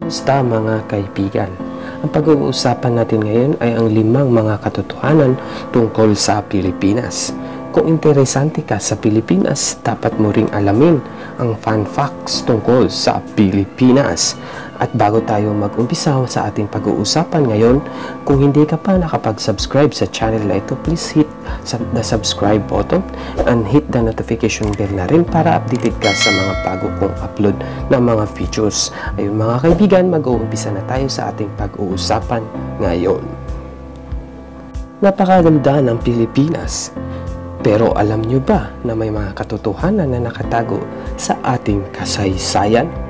Kumusta mga kaibigan? Ang pag-uusapan natin ngayon ay ang limang mga katotohanan tungkol sa Pilipinas. Kung interesante ka sa Pilipinas, dapat mo ring alamin ang fun facts tungkol sa Pilipinas. At bago tayo mag-umpisa sa ating pag-uusapan ngayon, kung hindi ka pa nakapag-subscribe sa channel na ito, please hit the subscribe button and hit the notification bell na rin para updated ka sa mga bago kong upload na mga videos. Ayun mga kaibigan, mag-uumpisa na tayo sa ating pag-uusapan ngayon. Napakaganda ng Pilipinas. Pero alam nyo ba na may mga katotohanan na nakatago sa ating kasaysayan?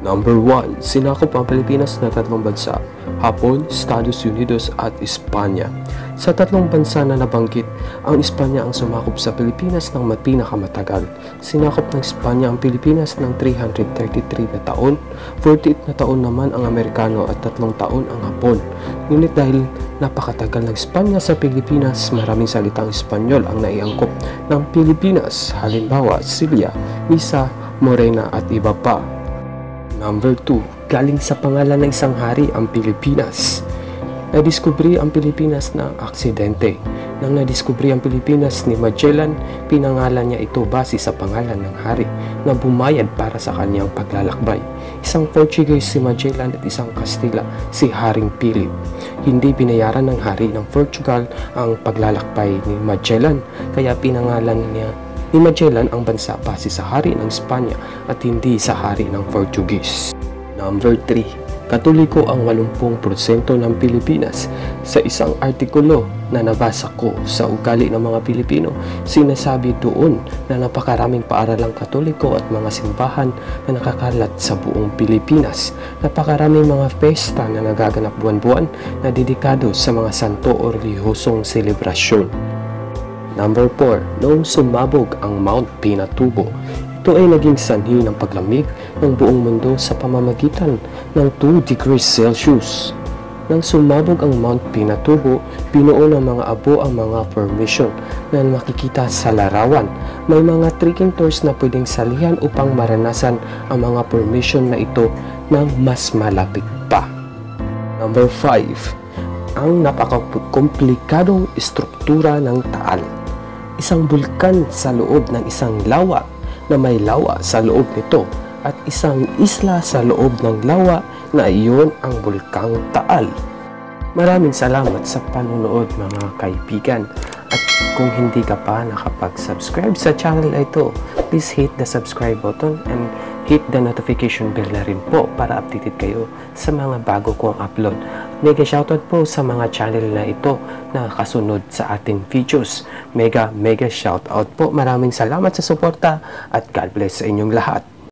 Number 1. Sinakop ang Pilipinas na tatlong bansa, Hapon, Estados Unidos at Espanya. Sa tatlong bansa na nabanggit, ang Espanya ang sumakop sa Pilipinas ng pinakamatagal. Sinakop ng Espanya ang Pilipinas ng 333 na taon, 48 na taon naman ang Amerikano at tatlong taon ang Hapon. Ngunit dahil napakatagal ng Espanya sa Pilipinas, maraming salitang Espanyol ang naiangkop ng Pilipinas, halimbawa Silya, Misa, Morena at iba pa. Number 2. Galing sa pangalan ng isang hari ang Pilipinas. Nadiskubre ang Pilipinas na aksidente. Nang nadiskubre ang Pilipinas ni Magellan, pinangalan niya ito base sa pangalan ng hari na bumayad para sa kanyang paglalakbay. Isang Portuguese si Magellan at isang Kastila si Haring Philip. Hindi binayaran ng hari ng Portugal ang paglalakbay ni Magellan kaya pinangalan niya ni Magellan ang bansa base sa hari ng Espanya at hindi sa hari ng Portuguese. Number 3. Katoliko ang 80% ng Pilipinas. Sa isang artikulo na nabasa ko sa ugali ng mga Pilipino, sinasabi doon na napakaraming paaralang katoliko at mga simbahan na nakakalat sa buong Pilipinas. Napakaraming mga pesta na nagaganap buwan-buwan na dedikado sa mga santo o relihosong selebrasyon. Number 4. Noong sumabog ang Mount Pinatubo, ito ay naging sanhi ng paglamig ng buong mundo sa pamamagitan ng 2 degrees Celsius. Nang sumabog ang Mount Pinatubo, binuo ng mga abo ang mga formation na makikita sa larawan. May mga trekking tours na pwedeng salihan upang maranasan ang mga formation na ito ng mas malapit pa. Number 5. Ang napakakomplikadong istruktura ng Taal isang bulkan sa loob ng isang lawa na may lawa sa loob nito at isang isla sa loob ng lawa na iyon ang bulkang Taal. Maraming salamat sa panonood mga kaibigan at kung hindi ka pa nakapag-subscribe sa channel ito, please hit the subscribe button and hit the notification bell na rin po para updated kayo sa mga bago kong upload. Mega shoutout po sa mga channel na ito na kasunod sa ating videos. Mega, mega shoutout po. Maraming salamat sa suporta at God bless sa inyong lahat.